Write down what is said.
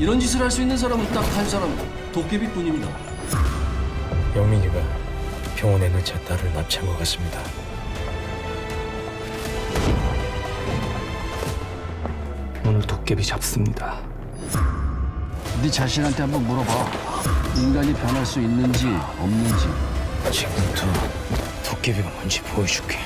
이런 짓을 할 수 있는 사람은 딱 한 사람, 도깨비뿐입니다. 영민이가 병원에 있는 제 딸을 납치한 것 같습니다. 오늘 도깨비 잡습니다. 네 자신한테 한번 물어봐. 인간이 변할 수 있는지 없는지. 지금부터 도깨비가 뭔지 보여줄게.